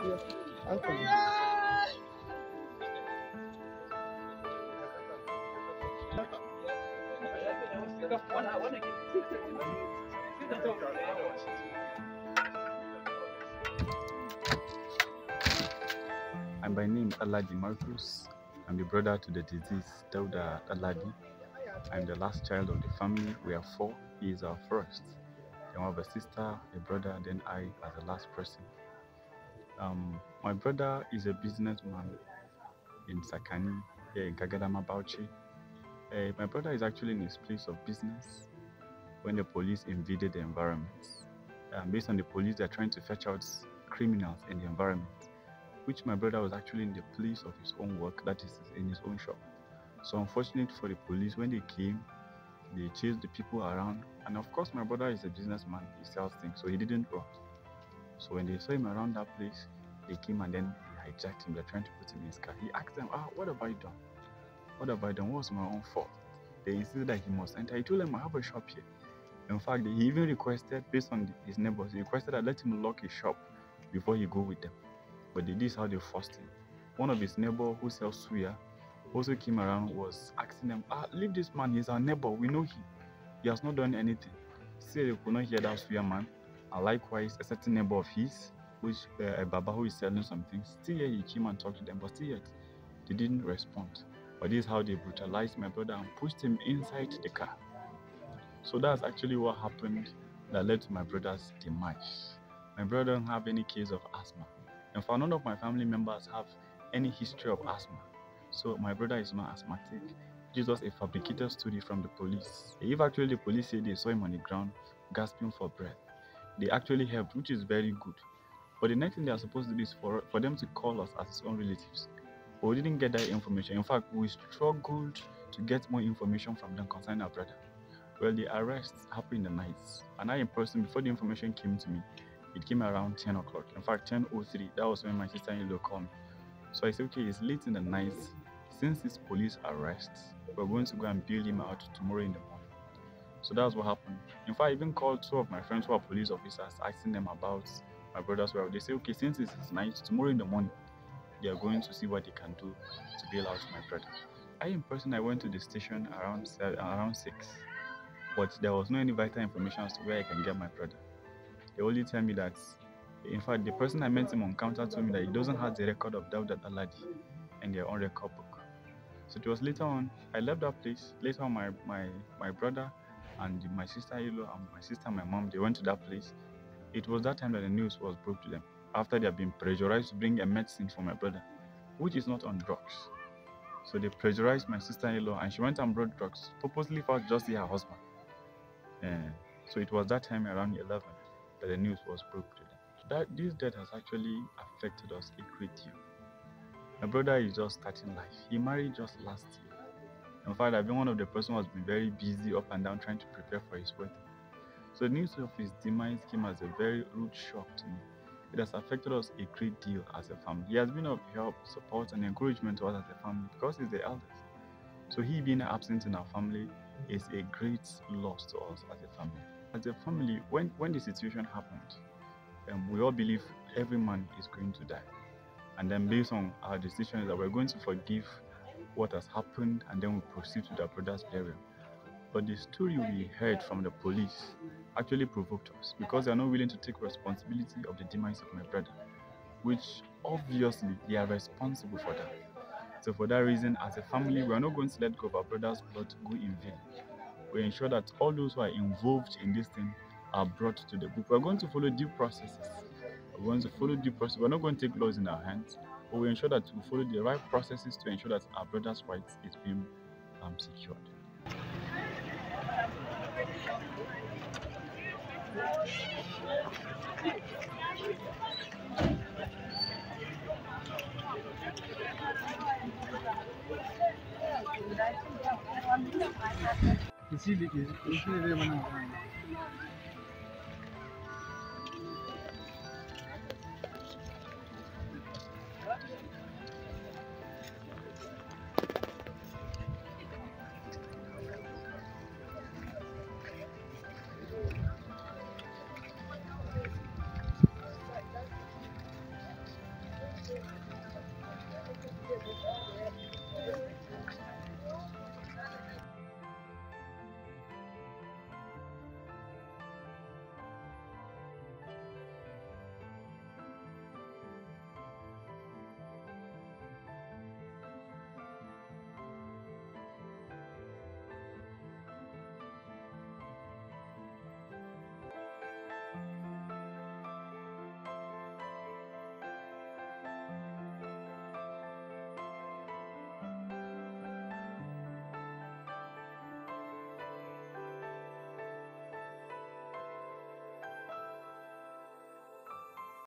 I'm by name Danladi Marcus. I'm the brother to the deceased Dauda Danladi. I'm the last child of the family. We are four. He is our first. Then we have a sister, a brother, then I as the last person. Um, my brother is a businessman in Sakani, here in Kagadama Bauchi. Uh, my brother is actually in his place of business when the police invaded the environment. Um, based on the police, they're trying to fetch out criminals in the environment which my brother was actually in the place of his own work, that is in his own shop. So unfortunate for the police, when they came, they chased the people around. And of course, my brother is a businessman, he sells things, so he didn't run. So when they saw him around that place, they came and then they hijacked him. They're trying to put him in his car. He asked them, ah, what have I done? What have I done? What was my own fault? They insisted that he must enter. He told them, I have a shop here. In fact, he even requested, based on his neighbors, he requested that let him lock his shop before he go with them but they did how they forced him. One of his neighbor who sells suya also came around was asking them, ah, leave this man, he's our neighbor, we know him. He has not done anything. Still, they could not hear that suya man. And likewise, a certain neighbor of his, which uh, a Baba who is selling something, still here he came and talked to them, but still yet they didn't respond. But this is how they brutalized my brother and pushed him inside the car. So that's actually what happened that led to my brother's demise. My brother don't have any case of asthma. In fact, none of my family members have any history of asthma. So my brother is not asthmatic. This was a fabricated story from the police. If actually the police say they saw him on the ground gasping for breath, they actually helped, which is very good. But the next thing they are supposed to do is for, for them to call us as his own relatives. But we didn't get that information. In fact, we struggled to get more information from them concerning our brother. Well, the arrest happened in the night. And I, in person, before the information came to me, it came around 10 o'clock. In fact, 10.03, that was when my sister-in-law called me. So I said, okay, it's late in the night. Since this police arrest, we're going to go and bail him out tomorrow in the morning. So that's what happened. In fact, I even called two of my friends who are police officers, asking them about my brother's well. They say, okay, since it's night, tomorrow in the morning, they are going to see what they can do to bail out my brother. I, in person, I went to the station around around six, but there was no any vital information as to where I can get my brother. They only tell me that, in fact, the person I met him on counter told me that he doesn't have the record of Dauda Danladi in their own record book. So it was later on, I left that place. Later on, my, my, my brother and my sister-in-law and my sister and my mom, they went to that place. It was that time that the news was brought to them after they had been pressurized to bring a medicine for my brother, which is not on drugs. So they pressurized my sister-in-law and she went and brought drugs, purposely for just her husband. Uh, so it was that time around 11 that the news was brought to them. That this death has actually affected us a great deal. My brother is just starting life. He married just last year. In fact, I've been one of the person who has been very busy up and down trying to prepare for his wedding. So the news of his demise came as a very rude shock to me. It has affected us a great deal as a family. He has been of help, support, and encouragement to us as a family because he's the eldest. So he being absent in our family is a great loss to us as a family. As a family, when, when the situation happened, um, we all believe every man is going to die. And then based on our decision is that we're going to forgive what has happened and then we proceed to our brother's burial. But the story we heard from the police actually provoked us because they are not willing to take responsibility of the demise of my brother, which obviously they are responsible for that. So for that reason, as a family, we are not going to let go of our brother's blood go in vain. We ensure that all those who are involved in this thing are brought to the book. We're going to follow due processes. We're going to follow due process. We're not going to take laws in our hands, but we ensure that we follow the right processes to ensure that our brother's rights is being um, secured. इसीलिए इसीलिए बना हुआ है